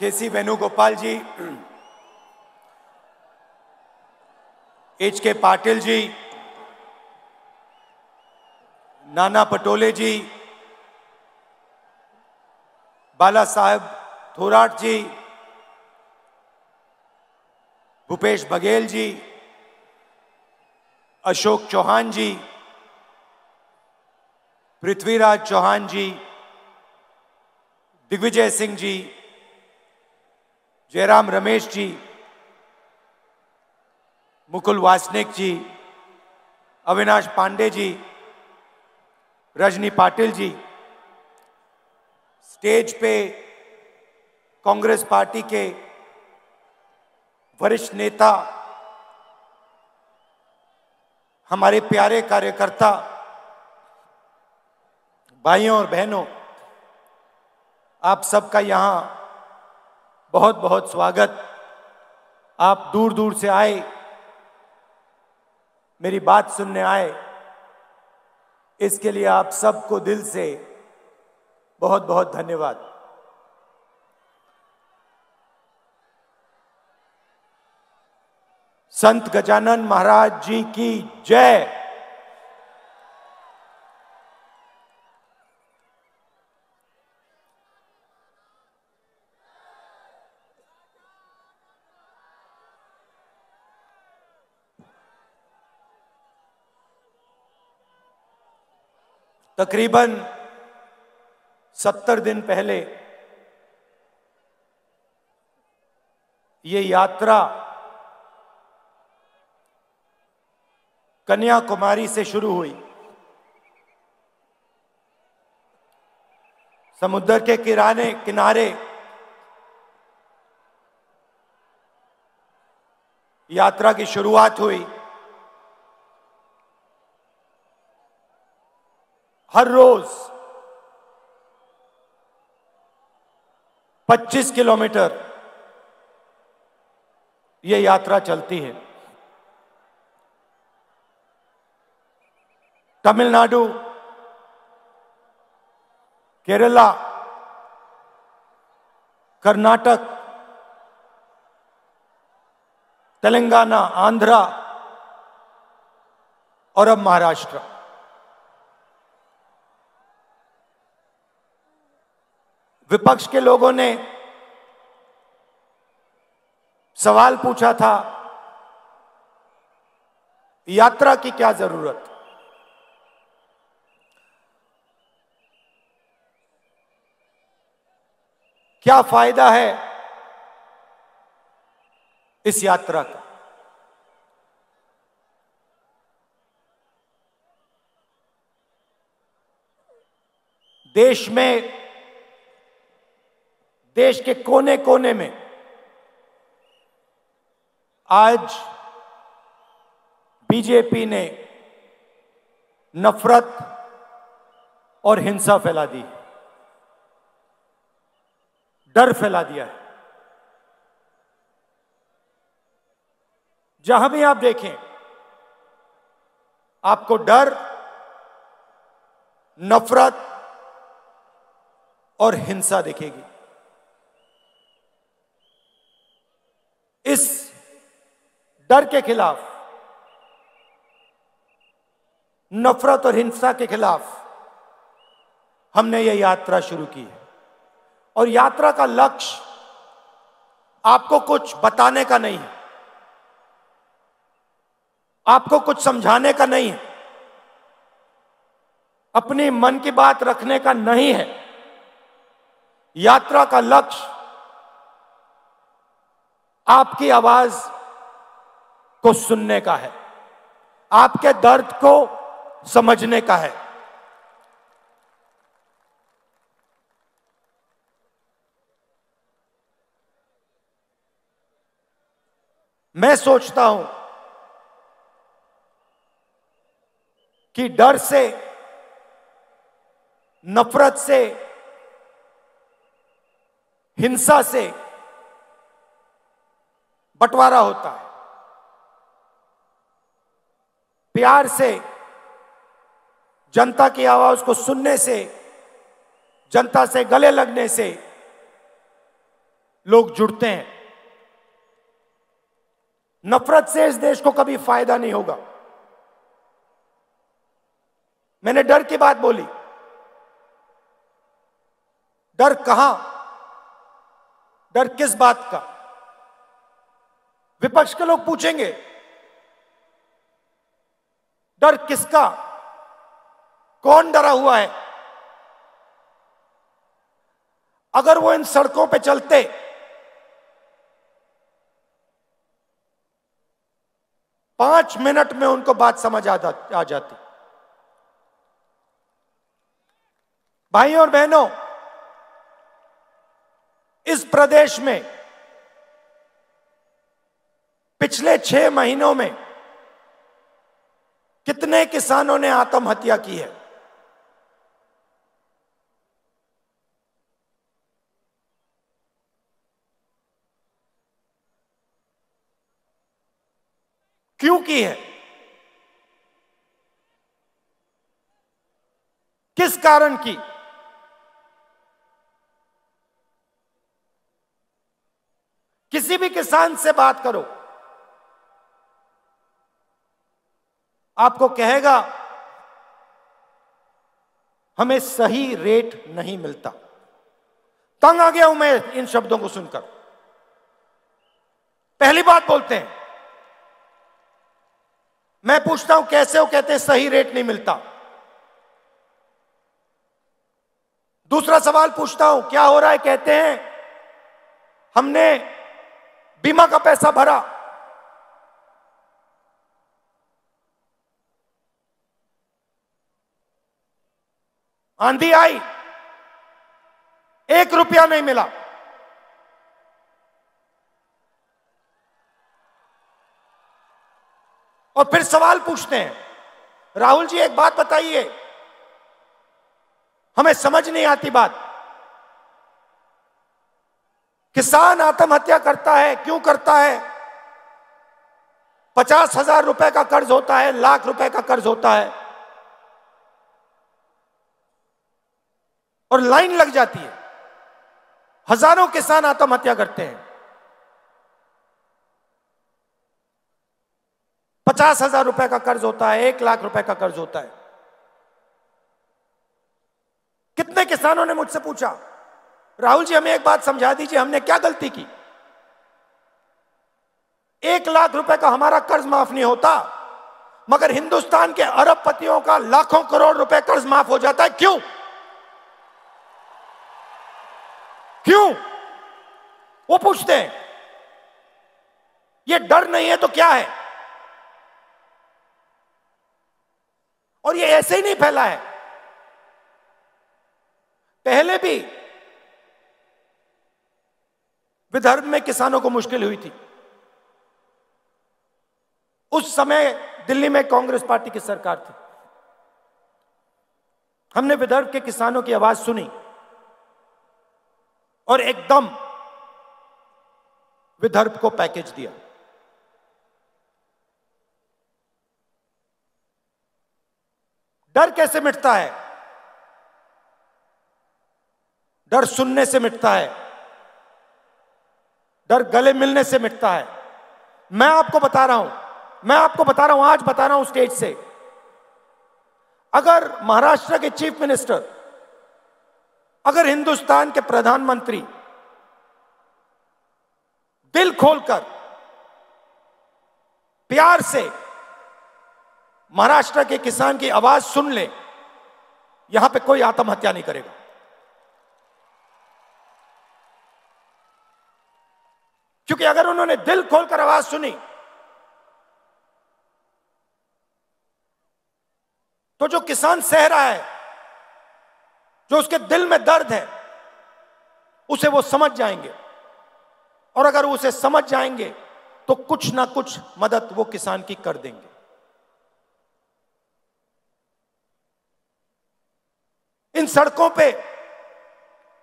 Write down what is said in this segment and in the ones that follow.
के सी वेणुगोपाल जी, एच के पाटिल जी, नाना पटोले जी, बाला साहब थोराट जी, भूपेश बघेल जी, अशोक चौहान जी, पृथ्वीराज चौहान जी, दिग्विजय सिंह जी जयराम रमेश जी, मुकुल वासनिक जी, अविनाश पांडे जी, रजनी पाटिल जी, स्टेज पे कांग्रेस पार्टी के वरिष्ठ नेता, हमारे प्यारे कार्यकर्ता, भाइयों और बहनों, आप सबका यहाँ बहुत बहुत स्वागत। आप दूर दूर से आए, मेरी बात सुनने आए। इसके लिए आप सबको दिल से बहुत बहुत धन्यवाद। संत गजानन महाराज जी की जय। तकरीबन सत्तर दिन पहले ये यात्रा कन्याकुमारी से शुरू हुई। समुद्र के किराने, किनारे यात्रा की शुरुआत हुई। हर रोज 25 किलोमीटर ये यात्रा चलती है। तमिलनाडु, केरला, कर्नाटक, तेलंगाना, आंध्रा और अब महाराष्ट्र। विपक्ष के लोगों ने सवाल पूछा था, यात्रा की क्या ज़रूरत? क्या फ़ायदा है इस यात्रा का? देश में देश के कोने कोने में। आज बीजेपी ने नफरत और हिंसा फैला दी डर फैला दिया है। जहाँ भी आप देखें, आपको डर, नफरत और हिंसा दिखेगी। इस डर के खिलाफ, नफरत और हिंसा के खिलाफ हमने यह यात्रा शुरू की है। और यात्रा का लक्ष्य आपको कुछ बताने का नहीं है। आपको कुछ समझाने का नहीं है। अपनी मन की बात रखने का नहीं है। यात्रा का लक्ष्य आपकी आवाज़ को सुनने का है। आपके दर्द को समझने का है। मैं सोचता हूँ कि डर से, नफरत से, हिंसा से बंटवारा होता है। प्यार से, जनता की आवाज़ को सुनने से, जनता से गले लगने से लोग जुड़ते हैं। नफरत से इस देश को कभी फ़ायदा नहीं होगा। मैंने डर की बात बोली। डर कहाँ? डर किस बात का? विपक्ष के लोग पूछेंगे डर किसका? कौन डरा हुआ है? अगर वो इन सड़कों पे चलते पाँच मिनट में उनको बात समझ आ, आ जाती। भाइयों और बहनों इस प्रदेश में पिछले छह महीनों में कितने किसानों ने आत्महत्या की है? क्यों की है? किस कारण की? किसी भी किसान से बात करो। आपको कहेगा, हमें सही रेट नहीं मिलता। तंग आ गया हूँ मैं इन शब्दों को सुनकर। पहली बात बोलते हैं, मैं पूछता हूँ, कैसे वो कहते हैं, सही रेट नहीं मिलता। दूसरा सवाल पूछता हूँ, क्या हो रहा है? कहते हैं, हमने बीमा का पैसा भरा। आंधी आई। एक रुपया नहीं मिला। और फिर सवाल पूछते हैं। राहुल जी, एक बात बताइए। हमें समझ नहीं आती बात। किसान आत्महत्या करता है, क्यों करता है? पचास हज़ार रुपए का कर्ज होता है, लाख रुपए का कर्ज होता है। और लाइन लग जाती है। हज़ारों किसान आत्महत्या करते हैं। पचास हज़ार रुपए का कर्ज होता है, एक लाख रुपए का कर्ज होता है। कितने किसानों ने मुझसे पूछा, राहुल जी, हमें एक बात समझा दीजिए, हमने क्या गलती की? एक लाख रुपए का हमारा कर्ज माफ़ नहीं होता, मगर हिंदुस्तान के अरबपतियों का लाखों करोड़ रुपए कर्ज माफ़ हो जाता है। क्यों? क्यों? वो पूछते हैं, ये डर नहीं है तो क्या है? और ये ऐसे ही नहीं फैला है। पहले भी विदर्भ में किसानों को मुश्किल हुई थी। उस समय दिल्ली में कांग्रेस पार्टी की सरकार थी। हमने विदर्भ के किसानों की आवाज़ सुनी। और एकदम विदर्भ को पैकेज दिया। डर कैसे मिटता है? डर सुनने से मिटता है। डर गले मिलने से मिटता है। मैं आपको बता रहा हूँ, मैं आपको बता रहा हूँ, आज बता रहा हूँ स्टेज से। अगर महाराष्ट्र के चीफ मिनिस्टर अगर हिंदुस्तान के प्रधानमंत्री दिल खोलकर प्यार से महाराष्ट्र के किसान की आवाज़ सुन ले, यहाँ पे कोई आत्महत्या नहीं करेगा। क्योंकि अगर उन्होंने दिल खोलकर आवाज़ सुनी तो जो किसान सह रहा है जो उसके दिल में दर्द है, उसे वो समझ जाएँगे। और अगर उसे समझ जाएँगे तो कुछ ना कुछ मदद वो किसान की कर देंगे। इन सड़कों पे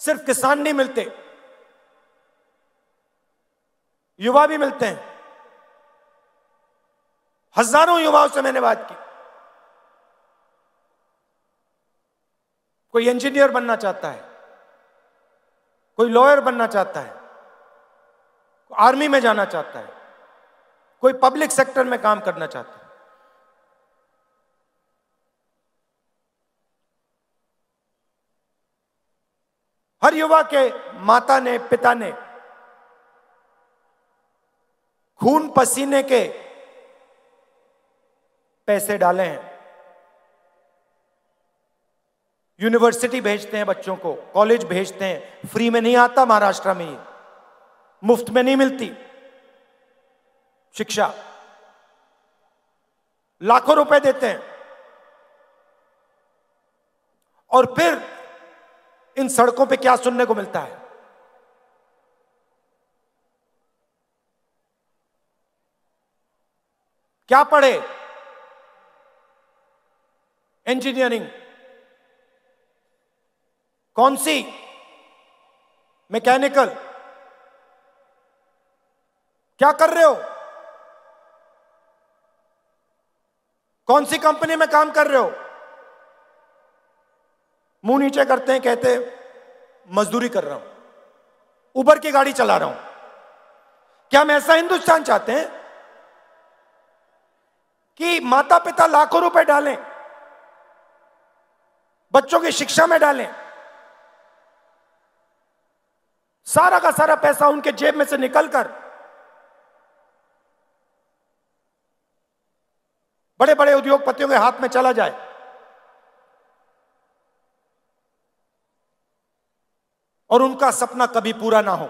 सिर्फ़ किसान नहीं मिलते, युवा भी मिलते हैं। हज़ारों युवाओं से मैंने बात की। कोई इंजीनियर बनना चाहता है, कोई लॉयर बनना चाहता है आर्मी में जाना चाहता है, कोई पब्लिक सेक्टर में काम करना चाहता है। हर युवा के माता ने, पिता ने खून पसीने के पैसे डाले हैं। यूनिवर्सिटी भेजते हैं बच्चों को, कॉलेज भेजते हैं। फ्री में नहीं आता महाराष्ट्र में ये। मुफ़्त में नहीं मिलती। शिक्षा। लाखों रुपए देते हैं। और फिर इन सड़कों पे क्या सुनने को मिलता है? क्या पढ़े? इंजीनियरिंग कौन सी? मैकेनिकल क्या कर रहे हो? कौन सी कंपनी में काम कर रहे हो? मुँह नीचे करते हैं, कहते मजदूरी कर रहा हूँ। उबर की गाड़ी चला रहा हूँ। क्या हम ऐसा हिंदुस्तान चाहते हैं कि माता पिता लाखों रुपए डालें, बच्चों की शिक्षा में डालें सारा का सारा पैसा उनके जेब में से निकलकर बड़े बड़े उद्योगपतियों के हाथ में चला जाए। और उनका सपना कभी पूरा ना हो।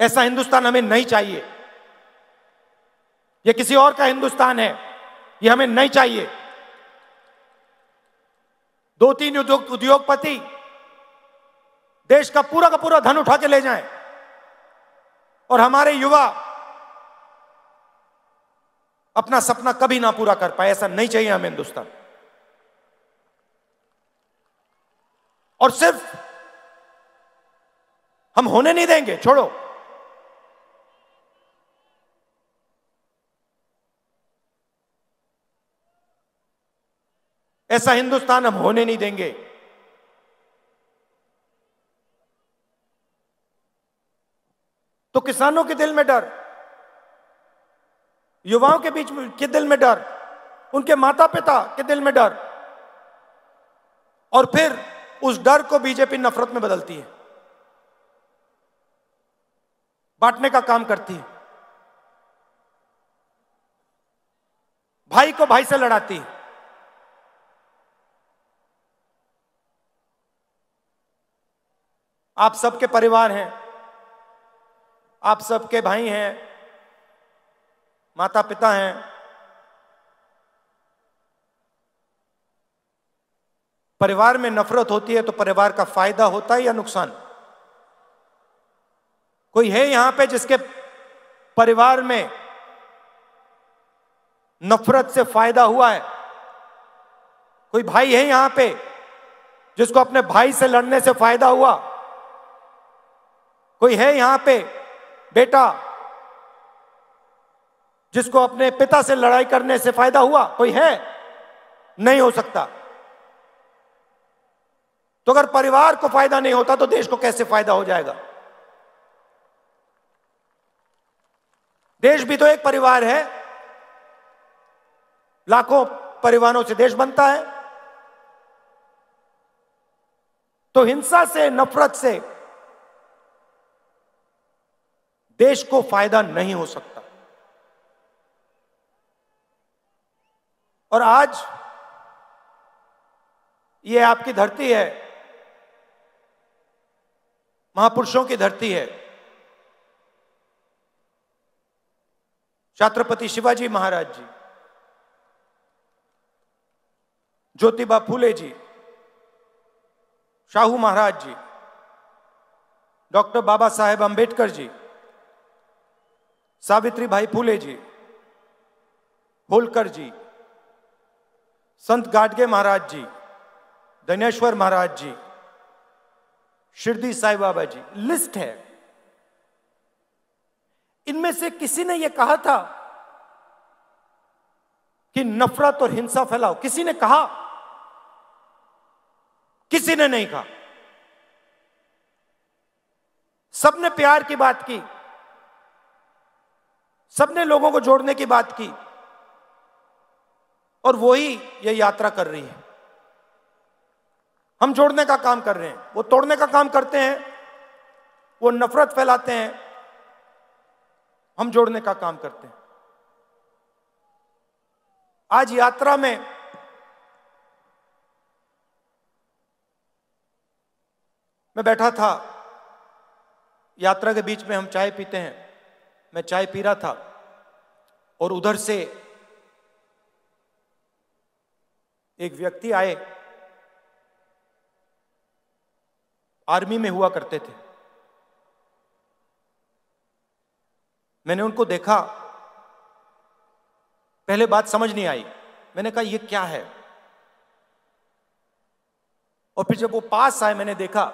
ऐसा हिंदुस्तान हमें नहीं चाहिए। यह किसी और का हिंदुस्तान है यह हमें नहीं चाहिए। दो तीन उद्योग, उद्योगपति देश का पूरा का पूरा धन उठा के ले जाएँ। और हमारे युवा अपना सपना कभी ना पूरा कर पाए, ऐसा नहीं चाहिए हमें हिंदुस्तान। और सिर्फ़ हम होने नहीं देंगे, छोड़ो। ऐसा हिंदुस्तान हम होने नहीं देंगे। तो किसानों के दिल में डर, युवाओं के बीच के दिल में डर, उनके माता पिता के दिल में डर, और फिर उस डर को बीजेपी नफरत में बदलती है। बांटने का काम करती है। भाई को भाई से लड़ाती है। आप सबके परिवार हैं। आप सबके भाई हैं माता पिता हैं। परिवार में नफरत होती है तो परिवार का फ़ायदा होता है या नुकसान? कोई है यहाँ पे जिसके परिवार में नफरत से फ़ायदा हुआ है? कोई भाई है यहाँ पे जिसको अपने भाई से लड़ने से फ़ायदा हुआ? कोई है यहाँ पे बेटा, जिसको अपने पिता से लड़ाई करने से फ़ायदा हुआ, कोई है? नहीं हो सकता। तो अगर परिवार को फ़ायदा नहीं होता तो देश को कैसे फ़ायदा हो जाएगा? देश भी तो एक परिवार है। लाखों परिवारों से देश बनता है। तो हिंसा से, नफरत से देश को फ़ायदा नहीं हो सकता। और आज ये आपकी धरती है, महापुरुषों की धरती है। छात्रपति शिवाजी महाराज जी, ज्योतिबा फूले जी, शाहू महाराज जी, डॉक्टर बाबा साहेब अंबेडकर जी सावित्री भाई फूले जी होलकर जी संत गाडगे महाराज जी धनेश्वर महाराज जी शिरदी साई बाबा जी लिस्ट है। इनमें से किसी ने यह कहा था कि नफरत और हिंसा फैलाओ। किसी ने कहा? किसी ने नहीं कहा। सबने प्यार की बात की। सबने लोगों को जोड़ने की बात की। और वही ये यात्रा कर रही है। हम जोड़ने का काम कर रहे हैं। वो तोड़ने का काम करते हैं। वो नफरत फैलाते हैं। हम जोड़ने का काम करते हैं। आज यात्रा में मैं बैठा था। यात्रा के बीच में हम चाय पीते हैं। मैं चाय पी रहा था और उधर से एक व्यक्ति आए। आर्मी में हुआ करते थे। मैंने उनको देखा। पहले बात समझ नहीं आई। मैंने कहा यह क्या है? और फिर जब वो पास आए, मैंने देखा,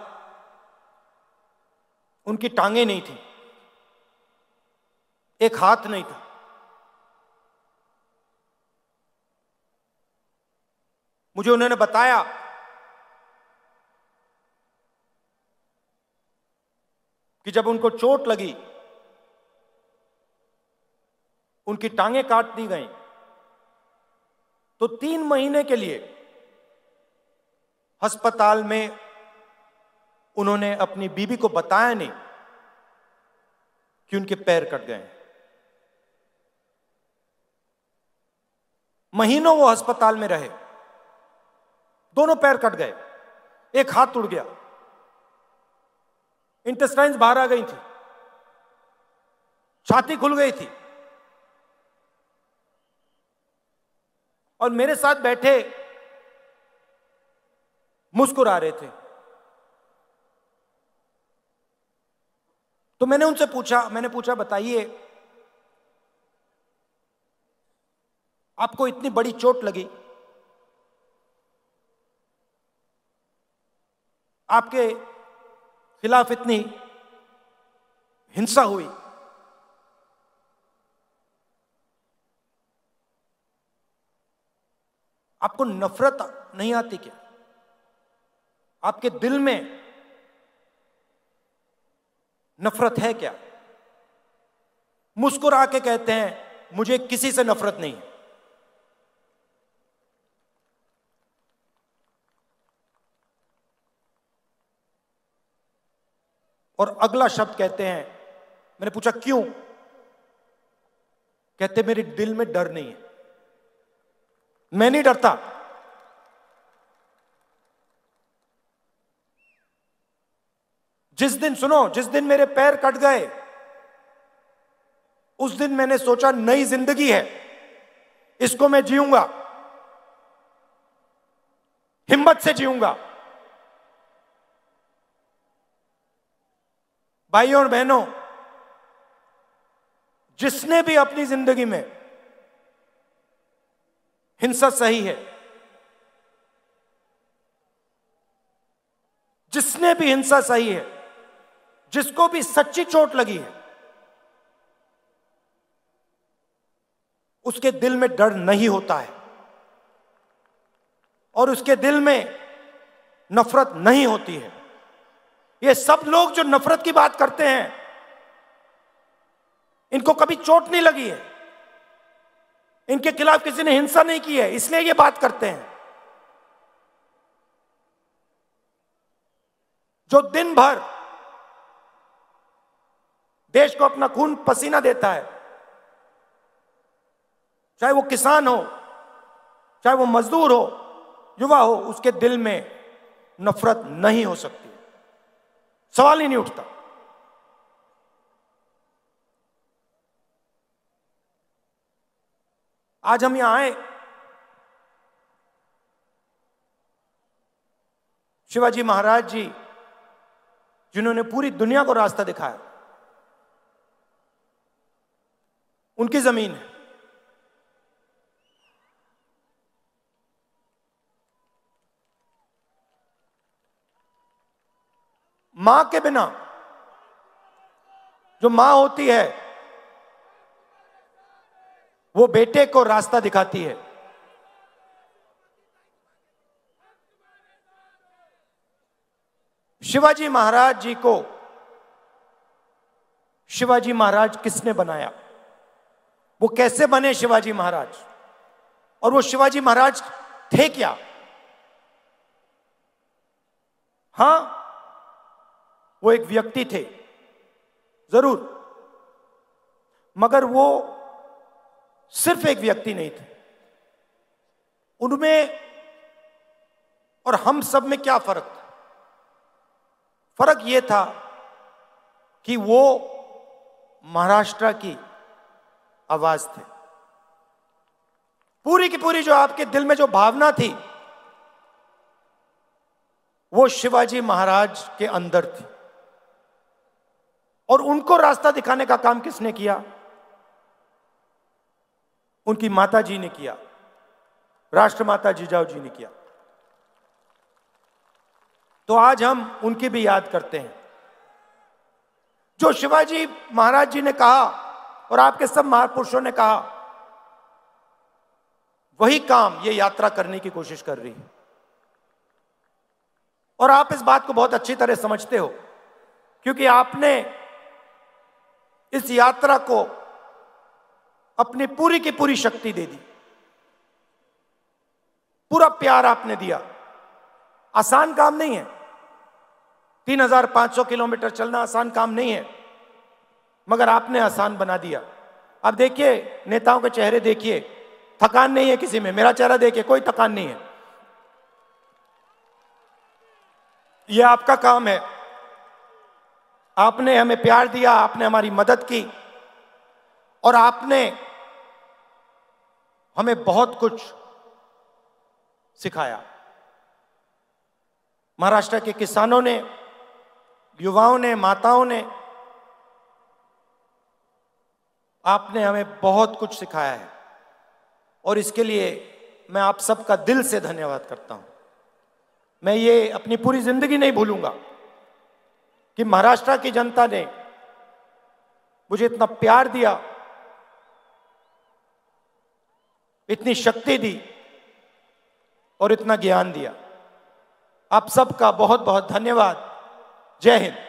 उनकी टांगे नहीं थी। एक हाथ नहीं था। मुझे उन्होंने बताया, कि जब उनको चोट लगी, उनकी टांगे काट दी गई। तो तीन महीने के लिए अस्पताल में उन्होंने अपनी बीबी को बताया नहीं कि उनके पैर कट गए। महीनों वो अस्पताल में रहे। दोनों पैर कट गए। एक हाथ टूट गया। इंटेस्टाइन्स बाहर आ गई थी। छाती खुल गई थी। और मेरे साथ बैठे मुस्कुरा रहे थे। तो मैंने उनसे पूछा, मैंने पूछा, बताइए आपको इतनी बड़ी चोट लगी। आपके खिलाफ इतनी हिंसा हुई। आपको नफरत नहीं आती क्या? आपके दिल में नफरत है क्या? मुस्कुरा के कहते हैं, मुझे किसी से नफरत नहीं है। और अगला शब्द कहते हैं, मैंने पूछा, क्यों? कहते, मेरे दिल में डर नहीं है। मैं नहीं डरता। जिस दिन, सुनो, जिस दिन मेरे पैर कट गए, उस दिन मैंने सोचा, नई ज़िंदगी है। इसको मैं जीऊँगा। हिम्मत से जीऊँगा। भाइयों और बहनों, जिसने भी अपनी ज़िंदगी में हिंसा सही है, जिसने भी हिंसा सही है, जिसको भी सच्ची चोट लगी है, उसके दिल में डर नहीं होता है और उसके दिल में नफरत नहीं होती है। ये सब लोग जो नफरत की बात करते हैं, इनको कभी चोट नहीं लगी है। इनके खिलाफ किसी ने हिंसा नहीं की है, इसलिए ये बात करते हैं। जो दिन भर देश को अपना खून पसीना देता है, चाहे वो किसान हो, चाहे वो मजदूर हो, युवा हो, उसके दिल में नफरत नहीं हो सकती। सवाल ही नहीं उठता। आज हम यहाँ आए। शिवाजी महाराज जी, जिन्होंने पूरी दुनिया को रास्ता दिखाया, उनकी ज़मीन है। माँ के बिना। जो माँ होती है, वो बेटे को रास्ता दिखाती है। शिवाजी महाराज जी को, शिवाजी महाराज किसने बनाया? वो कैसे बने शिवाजी महाराज? और वो शिवाजी महाराज थे क्या? हाँ वो एक व्यक्ति थे। ज़रूर। मगर वो सिर्फ़ एक व्यक्ति नहीं थे। उनमें और हम सब में क्या फ़र्क? था फ़र्क यह था कि वो महाराष्ट्र की आवाज़ थे। पूरी की पूरी जो आपके दिल में जो भावना थी, वो शिवाजी महाराज के अंदर थी। और उनको रास्ता दिखाने का काम किसने किया? उनकी माता जी ने किया। राष्ट्रमाता जिजाऊ जी ने किया। तो आज हम उनकी भी याद करते हैं। जो शिवाजी महाराज जी ने कहा और आपके सब महापुरुषों ने कहा, वही काम, ये यात्रा करने की कोशिश कर रही है। और आप इस बात को बहुत अच्छी तरह समझते हो, क्योंकि आपने इस यात्रा को अपनी पूरी की पूरी शक्ति दे दी। पूरा प्यार आपने दिया। आसान काम नहीं है। 3,500 किलोमीटर चलना आसान काम नहीं है। मगर आपने आसान बना दिया। अब देखिए नेताओं के चेहरे देखिए। थकान नहीं है किसी में। मेरा चेहरा देखिए कोई थकान नहीं है। यह आपका काम है। आपने हमें प्यार दिया, आपने हमारी मदद की और आपने हमें बहुत कुछ सिखाया। महाराष्ट्र के किसानों ने, युवाओं ने, माताओं ने, आपने हमें बहुत कुछ सिखाया है और इसके लिए मैं आप सबका दिल से धन्यवाद करता हूँ। मैं ये अपनी पूरी ज़िंदगी नहीं भूलूँगा। कि महाराष्ट्र की जनता ने मुझे इतना प्यार दिया, इतनी शक्ति दी और इतना ज्ञान दिया। आप सबका बहुत बहुत धन्यवाद। जय हिंद।